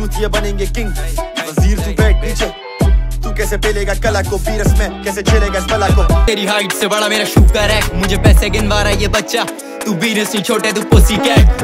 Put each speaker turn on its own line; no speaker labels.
चूतिया बनेंगे किंग वज़ीर, तू बैठ नीचे तू कैसे पेलेगा कला को? वीरस में कैसे झेलेगा इस बला को?
तेरी हाइट से बड़ा मेरा शुगर है। मुझे पैसे गिनवा रहा है ये बच्चा। तू वीरस नहीं, छोटे, तू पुसी कैट